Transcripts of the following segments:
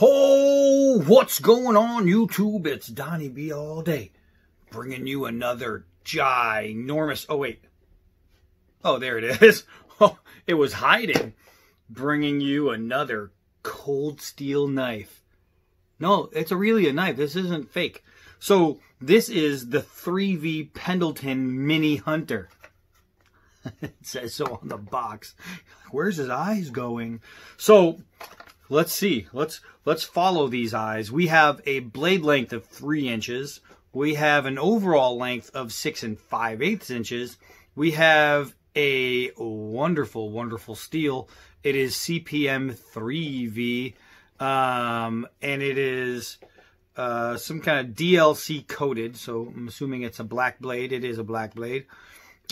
Oh, what's going on YouTube? It's Donnie B all day, bringing you another ginormous, oh wait, oh there it is. Oh, it was hiding, bringing you another cold steel knife. No, it's a really a knife. This isn't fake. So this is the 3V Pendleton Mini Hunter. it says so on the box. Where's his eyes going? So let's see. Let's let's follow these eyes. We have a blade length of three inches. We have an overall length of six and five eighths inches. We have a wonderful, wonderful steel. It is CPM 3V, um, and it is uh, some kind of DLC coated. So I'm assuming it's a black blade. It is a black blade.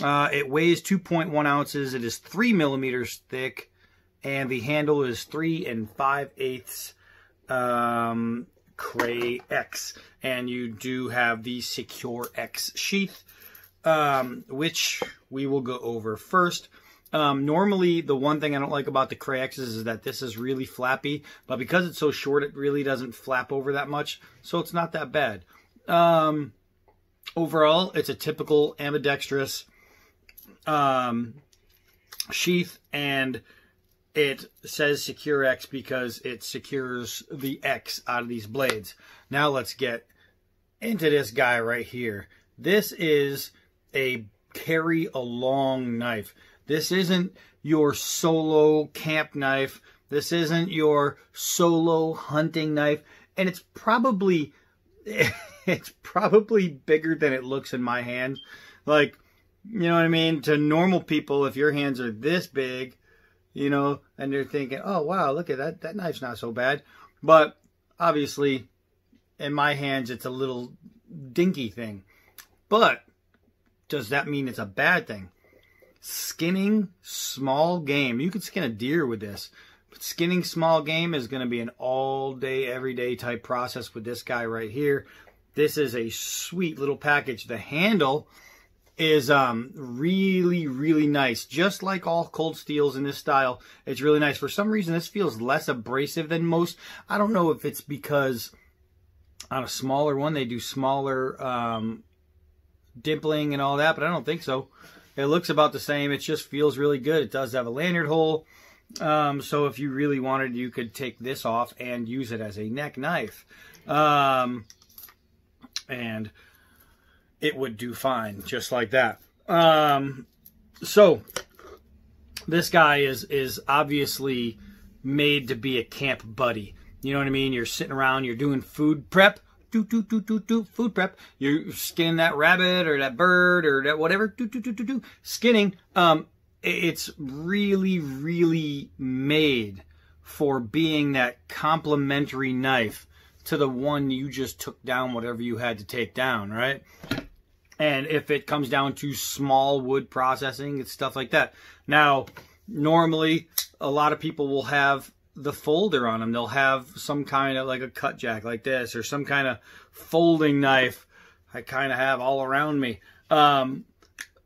Uh, it weighs 2.1 ounces. It is three millimeters thick, and the handle is three and five eighths um, Kray-Ex. And you do have the Secure X sheath, um, which we will go over first. Um, normally, the one thing I don't like about the Kray-Ex's is that this is really flappy, but because it's so short, it really doesn't flap over that much, so it's not that bad. Um, overall, it's a typical ambidextrous um, sheath, and it says Secure X because it secures the X out of these blades. Now let's get into this guy right here. This is a carry along knife. This isn't your solo camp knife. This isn't your solo hunting knife. And it's probably it's probably bigger than it looks in my hand. Like you know what I mean? To normal people, if your hands are this big, you know, and they're thinking, oh, wow, look at that. That knife's not so bad. But obviously, in my hands, it's a little dinky thing. But does that mean it's a bad thing? Skinning small game. You could skin a deer with this. But skinning small game is going to be an all day, everyday type process with this guy right here. This is a sweet little package. The handle is um, really, really nice. Just like all cold steels in this style, it's really nice. For some reason, this feels less abrasive than most. I don't know if it's because on a smaller one, they do smaller um, dimpling and all that, but I don't think so. It looks about the same. It just feels really good. It does have a lanyard hole. Um, so if you really wanted, you could take this off and use it as a neck knife. Um, and it would do fine just like that. Um, so this guy is is obviously made to be a camp buddy. You know what I mean? You're sitting around, you're doing food prep, do do do do do food prep. You're skinning that rabbit or that bird or that whatever, do do do do do skinning. Um, it's really really made for being that complementary knife to the one you just took down whatever you had to take down, right? And if it comes down to small wood processing, and stuff like that. Now, normally, a lot of people will have the folder on them. They'll have some kind of like a cut jack like this or some kind of folding knife I kind of have all around me. Um,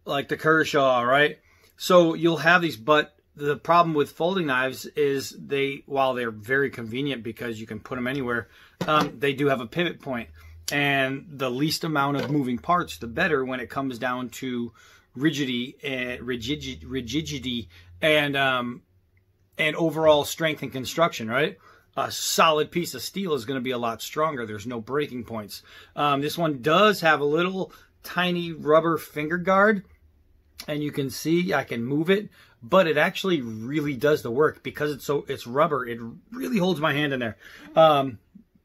like the Kershaw, right? So you'll have these, but the problem with folding knives is they, while they're very convenient because you can put them anywhere, um, they do have a pivot point and the least amount of moving parts, the better when it comes down to rigidity and rigidity, rigidity and um, and overall strength and construction. Right, a solid piece of steel is going to be a lot stronger. There's no breaking points. Um, this one does have a little tiny rubber finger guard, and you can see I can move it, but it actually really does the work because it's so it's rubber. It really holds my hand in there. Um,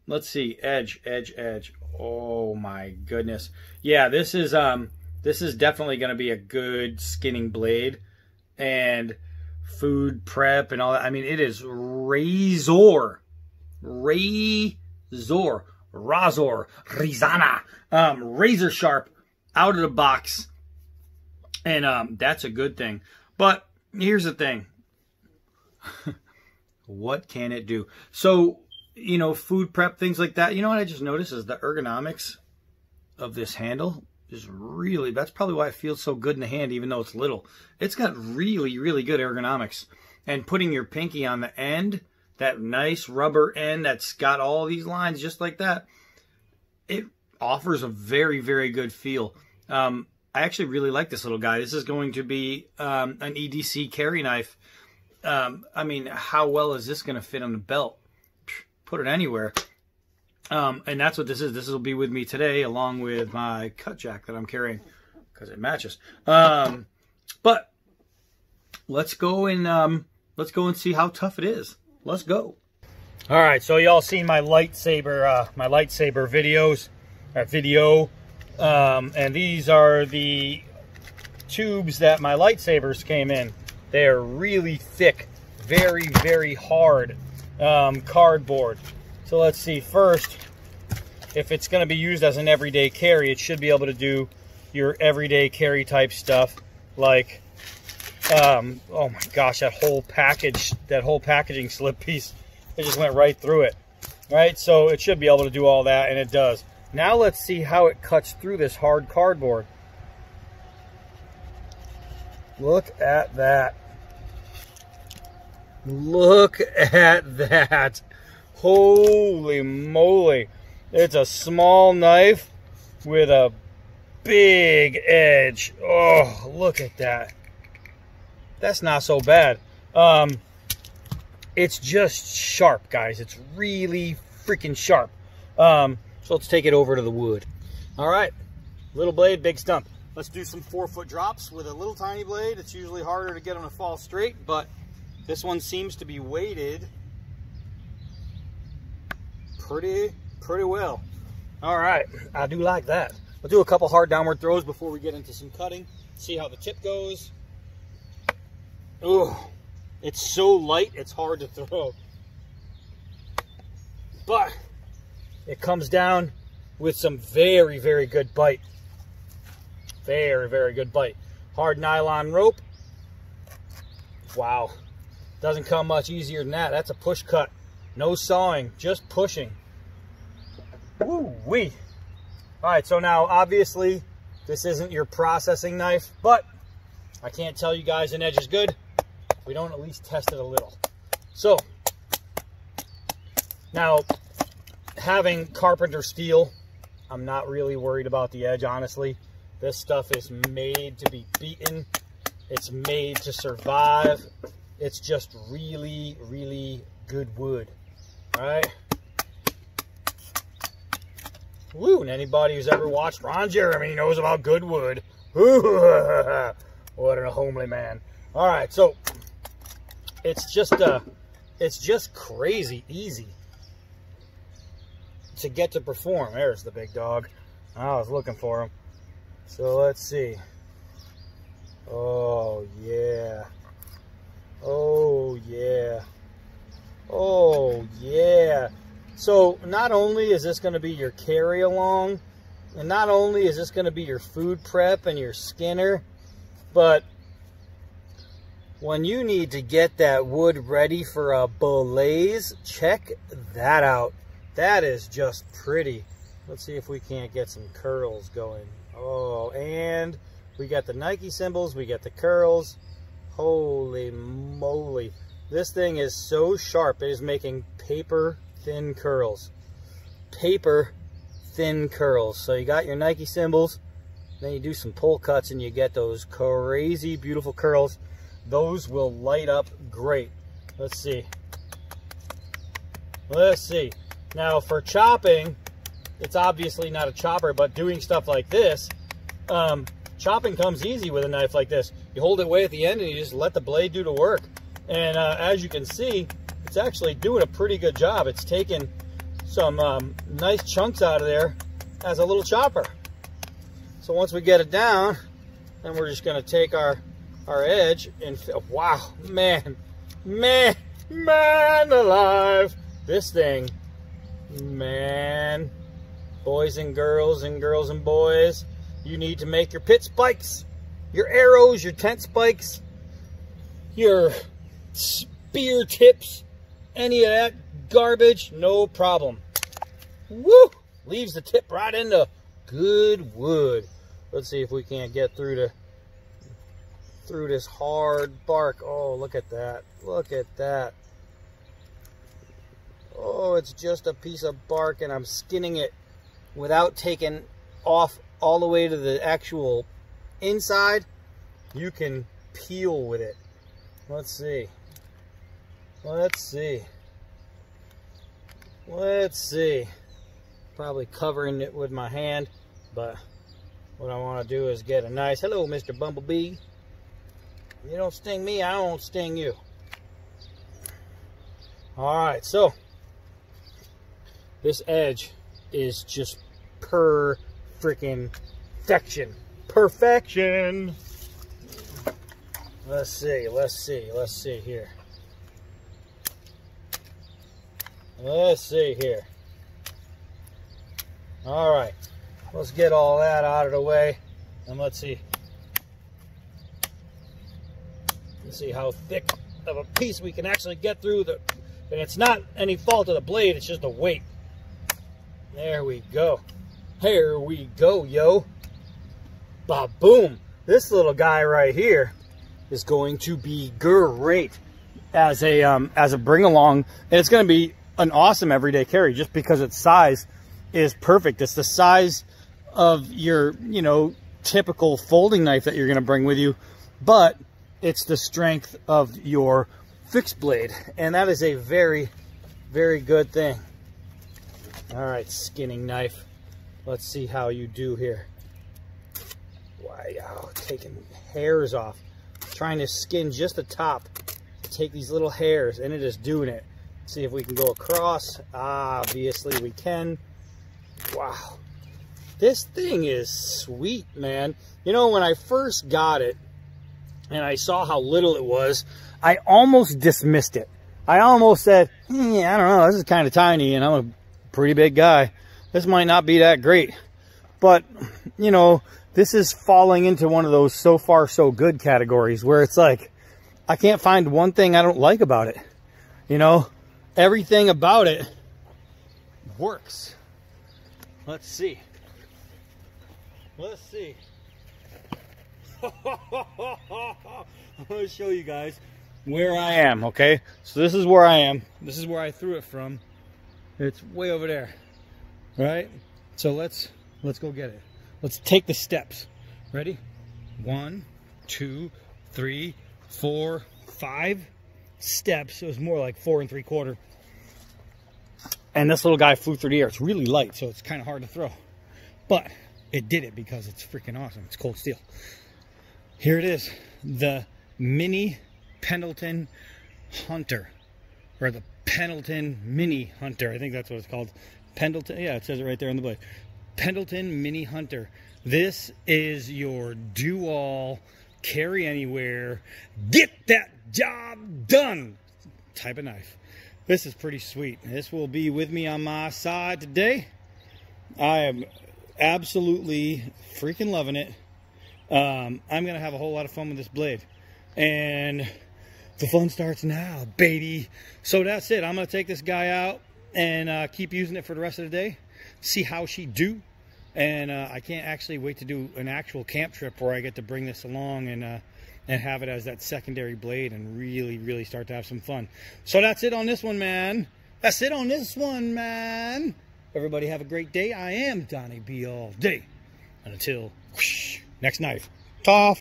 let's see, edge, edge, edge. Oh my goodness. Yeah, this is um this is definitely going to be a good skinning blade and food prep and all that. I mean, it is razor. Razor. Razor. Rizana. Um, razor sharp out of the box. And um, that's a good thing. But here's the thing. what can it do? So you know, food prep, things like that. You know what I just noticed is the ergonomics of this handle is really, that's probably why it feels so good in the hand, even though it's little. It's got really, really good ergonomics. And putting your pinky on the end, that nice rubber end that's got all these lines just like that, it offers a very, very good feel. Um, I actually really like this little guy. This is going to be um, an EDC carry knife. Um, I mean, how well is this going to fit on the belt? Put it anywhere. Um, and that's what this is. This will be with me today, along with my cut jack that I'm carrying because it matches. Um, but let's go and um, let's go and see how tough it is. Let's go. All right, so y'all seen my lightsaber, uh, my lightsaber videos, uh, video, um, and these are the tubes that my lightsabers came in. They are really thick, very, very hard um, cardboard. So let's see, first, if it's gonna be used as an everyday carry, it should be able to do your everyday carry type stuff like um, oh my gosh, that whole package, that whole packaging slip piece, it just went right through it. Right, so it should be able to do all that, and it does. Now let's see how it cuts through this hard cardboard. Look at that. Look at that. Holy moly. It's a small knife with a big edge. Oh, look at that that's not so bad. Um, it's just sharp, guys. It's really freaking sharp. Um, so let's take it over to the wood. All right, little blade, big stump. Let's do some four foot drops with a little tiny blade. It's usually harder to get them to fall straight, but this one seems to be weighted pretty, pretty well. All right, I do like that. We'll do a couple hard downward throws before we get into some cutting. See how the tip goes. Oh, it's so light, it's hard to throw. But it comes down with some very, very good bite. Very, very good bite. Hard nylon rope. Wow. Doesn't come much easier than that. That's a push cut. No sawing, just pushing. Woo-wee. All right, so now obviously this isn't your processing knife, but I can't tell you guys an edge is good we don't at least test it a little. So, now, having carpenter steel, I'm not really worried about the edge, honestly. This stuff is made to be beaten. It's made to survive. It's just really, really good wood. All right? Woo, and anybody who's ever watched Ron Jeremy knows about good wood. what a homely man. All right, so it's just uh, it's just crazy easy to get to perform. There's the big dog. I was looking for him. So let's see. Oh, yeah. Oh, yeah. Oh, yeah. So not only is this going to be your carry along, and not only is this going to be your food prep and your skinner, but when you need to get that wood ready for a blaze, check that out. That is just pretty. Let's see if we can't get some curls going. Oh, and we got the Nike symbols, we got the curls. Holy moly. This thing is so sharp, it is making paper thin curls. Paper thin curls. So you got your Nike symbols, then you do some pull cuts and you get those crazy beautiful curls those will light up great. Let's see. Let's see. Now for chopping, it's obviously not a chopper, but doing stuff like this, um, chopping comes easy with a knife like this. You hold it way at the end and you just let the blade do the work. And uh, as you can see, it's actually doing a pretty good job. It's taking some um, nice chunks out of there as a little chopper. So once we get it down, then we're just gonna take our our edge and wow man man man alive this thing man boys and girls and girls and boys you need to make your pit spikes your arrows your tent spikes your spear tips any of that garbage no problem woo leaves the tip right into good wood let's see if we can't get through to through this hard bark. Oh, look at that. Look at that. Oh, it's just a piece of bark and I'm skinning it without taking off all the way to the actual inside. You can peel with it. Let's see. Let's see. Let's see. Probably covering it with my hand, but what I want to do is get a nice, hello, Mr. Bumblebee. You don't sting me, I won't sting you. All right, so this edge is just per freaking perfection. Perfection. Let's see, let's see, let's see here. Let's see here. All right, let's get all that out of the way. And let's see. Let's see how thick of a piece we can actually get through the, and it's not any fault of the blade, it's just the weight. There we go. Here we go, yo. Ba boom. This little guy right here is going to be great as a um, as a bring along, and it's going to be an awesome everyday carry just because its size is perfect. It's the size of your, you know, typical folding knife that you're going to bring with you, but it's the strength of your fixed blade. And that is a very, very good thing. All right, skinning knife. Let's see how you do here. Wow, taking hairs off. Trying to skin just the top. to Take these little hairs, and it is doing it. See if we can go across. Obviously we can. Wow. This thing is sweet, man. You know, when I first got it and I saw how little it was, I almost dismissed it. I almost said, hmm, I don't know, this is kind of tiny and I'm a pretty big guy. This might not be that great. But, you know, this is falling into one of those so far so good categories where it's like, I can't find one thing I don't like about it. You know, everything about it works. Let's see. Let's see. I'm going to show you guys where I am, okay? So this is where I am. This is where I threw it from. It's way over there. Right? So let's let's go get it. Let's take the steps. Ready? One, two, three, four, five, steps. It was more like four and three quarter. And this little guy flew through the air. It's really light, so it's kind of hard to throw. But it did it because it's freaking awesome. It's cold steel. Here it is. The Mini Pendleton Hunter. Or the Pendleton Mini Hunter. I think that's what it's called. Pendleton. Yeah, it says it right there on the blade. Pendleton Mini Hunter. This is your do-all, carry anywhere, get that job done type of knife. This is pretty sweet. This will be with me on my side today. I am absolutely freaking loving it. Um, I'm going to have a whole lot of fun with this blade. And the fun starts now, baby. So that's it. I'm going to take this guy out and uh, keep using it for the rest of the day. See how she do. And uh, I can't actually wait to do an actual camp trip where I get to bring this along and uh, and have it as that secondary blade and really, really start to have some fun. So that's it on this one, man. That's it on this one, man. Everybody have a great day. I am Donnie B all day. And until whoosh, next knife. Tough.